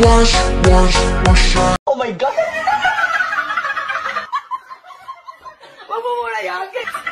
Wash, wash, wash. Oh my god.